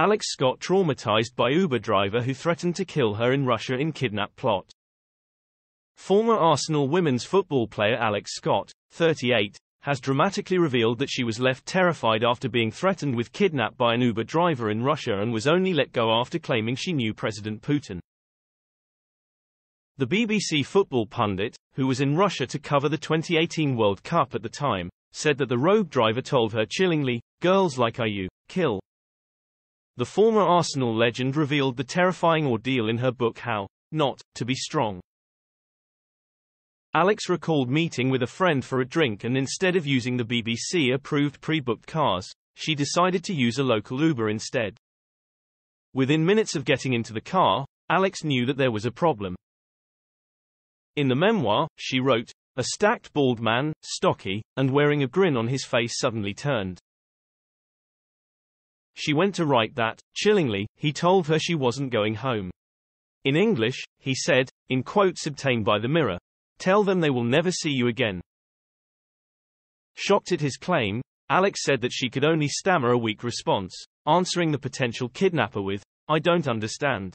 Alex Scott traumatized by Uber driver who threatened to kill her in Russia in kidnap plot. Former Arsenal women's football player Alex Scott, 38, has dramatically revealed that she was left terrified after being threatened with kidnap by an Uber driver in Russia and was only let go after claiming she knew President Putin. The BBC football pundit, who was in Russia to cover the 2018 World Cup at the time, said that the rogue driver told her chillingly, girls like are you, kill. The former Arsenal legend revealed the terrifying ordeal in her book How Not to Be Strong. Alex recalled meeting with a friend for a drink and instead of using the BBC-approved pre-booked cars, she decided to use a local Uber instead. Within minutes of getting into the car, Alex knew that there was a problem. In the memoir, she wrote, a stacked bald man, stocky, and wearing a grin on his face suddenly turned. She went to write that, chillingly, he told her she wasn't going home. In English, he said, in quotes obtained by the Mirror, tell them they will never see you again. Shocked at his claim, Alex said that she could only stammer a weak response, answering the potential kidnapper with, I don't understand.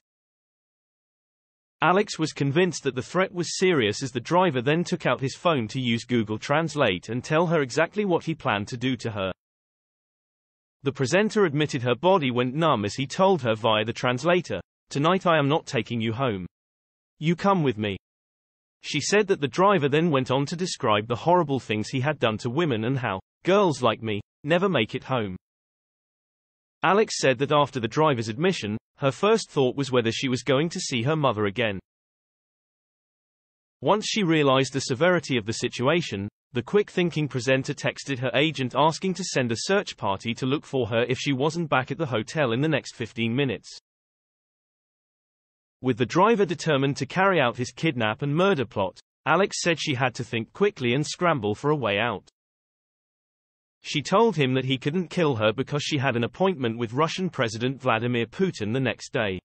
Alex was convinced that the threat was serious as the driver then took out his phone to use Google Translate and tell her exactly what he planned to do to her. The presenter admitted her body went numb as he told her via the translator, Tonight I am not taking you home. You come with me. She said that the driver then went on to describe the horrible things he had done to women and how, girls like me, never make it home. Alex said that after the driver's admission, her first thought was whether she was going to see her mother again. Once she realized the severity of the situation, the quick-thinking presenter texted her agent asking to send a search party to look for her if she wasn't back at the hotel in the next 15 minutes. With the driver determined to carry out his kidnap and murder plot, Alex said she had to think quickly and scramble for a way out. She told him that he couldn't kill her because she had an appointment with Russian President Vladimir Putin the next day.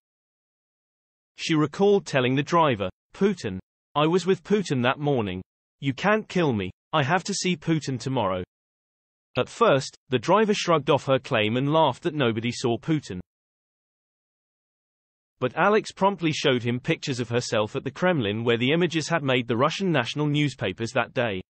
She recalled telling the driver, Putin, I was with Putin that morning. You can't kill me. I have to see Putin tomorrow. At first, the driver shrugged off her claim and laughed that nobody saw Putin. But Alex promptly showed him pictures of herself at the Kremlin where the images had made the Russian national newspapers that day.